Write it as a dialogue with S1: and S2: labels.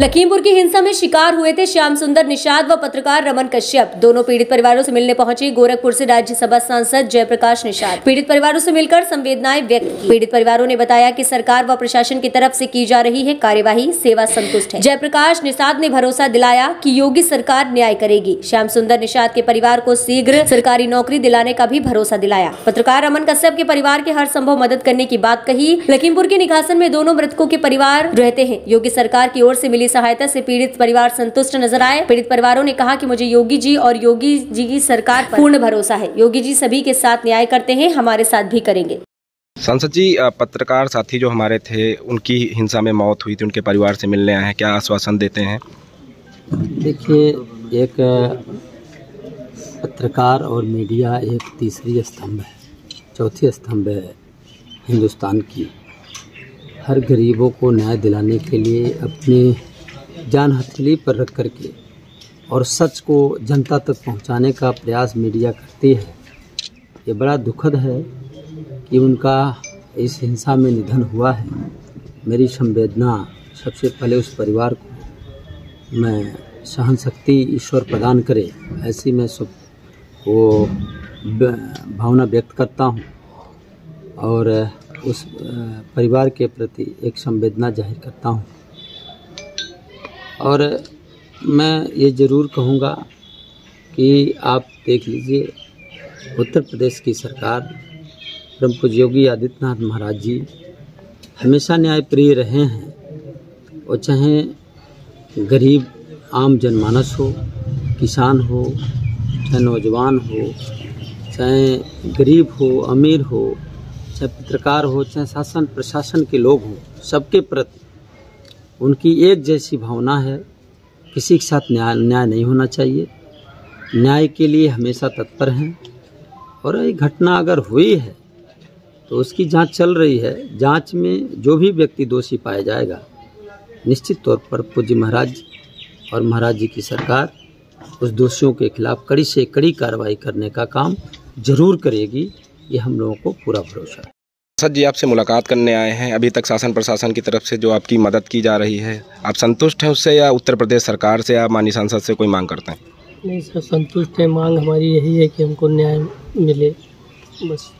S1: लखीमपुर की हिंसा में शिकार हुए थे श्याम सुंदर निषाद व पत्रकार रमन कश्यप। दोनों पीड़ित परिवारों से मिलने पहुँचे गोरखपुर से राज्यसभा सांसद जयप्रकाश निषाद। पीड़ित परिवारों से मिलकर संवेदनाएँ व्यक्त की। पीड़ित परिवारों ने बताया कि सरकार व प्रशासन की तरफ़ से की जा रही है कार्यवाही, सेवा संतुष्ट है। जयप्रकाश निषाद ने भरोसा दिलाया की योगी सरकार न्याय करेगी। श्याम सुंदर निषाद के परिवार को शीघ्र सरकारी नौकरी दिलाने का भी भरोसा दिलाया। पत्रकार रमन कश्यप के परिवार के हर संभव मदद करने की बात कही। लखीमपुर के निघासन में दोनों मृतकों के परिवार रहते हैं। योगी सरकार की ओर ऐसी मिली सहायता से पीड़ित परिवार संतुष्ट नज़र आए। पीड़ित परिवारों ने कहा कि मुझे योगी जी और योगी जी की सरकार पर पूर्ण भरोसा है। योगी जी सभी के साथ न्याय करते हैं हमारे साथ भी करेंगे।
S2: सांसद जी पत्रकार साथी जो हमारे थे उनकी हिंसा में मौत हुई थी उनके परिवार से मिलने आए हैं। क्या आश्वासन देते हैं?
S3: देखिए एक पत्रकार और मीडिया एक तीसरी स्तंभ है चौथी स्तंभ है हिंदुस्तान की। हर गरीबों को न्याय दिलाने के लिए अपनी जान हथेली पर रख कर के और सच को जनता तक पहुँचाने का प्रयास मीडिया करती है। ये बड़ा दुखद है कि उनका इस हिंसा में निधन हुआ है। मेरी संवेदना सबसे पहले उस परिवार को मैं सहन शक्ति ईश्वर प्रदान करे, ऐसी मैं सब वो भावना व्यक्त करता हूँ और उस परिवार के प्रति एक संवेदना ज़ाहिर करता हूँ। और मैं ये ज़रूर कहूँगा कि आप देख लीजिए, उत्तर प्रदेश की सरकार परम योगी आदित्यनाथ महाराज जी, हमेशा न्यायप्रिय रहे हैं। और चाहे गरीब, आम जनमानस हो, किसान हो, चाहे नौजवान हो, चाहे गरीब हो, अमीर हो, चाहे पत्रकार हो, चाहे शासन, प्रशासन के लोग हों, सबके प्रति उनकी एक जैसी भावना है, किसी के साथ न्याय न्याय नहीं होना चाहिए। न्याय के लिए हमेशा तत्पर हैं। और ये घटना अगर हुई है तो उसकी जाँच चल रही है। जाँच में जो भी व्यक्ति दोषी पाया जाएगा, निश्चित तौर पर पूज्य महाराज और महाराज जी की सरकार उस दोषियों के खिलाफ कड़ी से कड़ी कार्रवाई करने का काम ज़रूर करेगी। ये हम लोगों को पूरा भरोसा है।
S2: सांसद जी आपसे मुलाकात करने आए हैं। अभी तक शासन प्रशासन की तरफ़ से जो आपकी मदद की जा रही है, आप संतुष्ट हैं उससे या उत्तर प्रदेश सरकार से या माननीय सांसद से कोई मांग करते हैं?
S4: नहीं सर, संतुष्ट है, मांग हमारी यही है कि हमको न्याय मिले, बस।